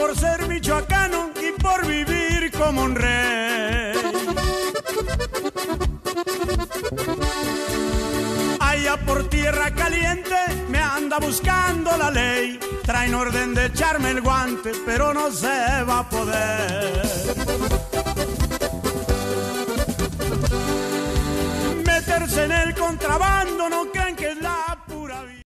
por ser michoacano y por vivir como un rey. Allá por tierra caliente me anda buscando la ley. Traen orden de echarme el guante, pero no se va a poder. Meterse en el contrabando no queda